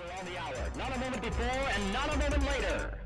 Around the hour. Not a moment before and not a moment later.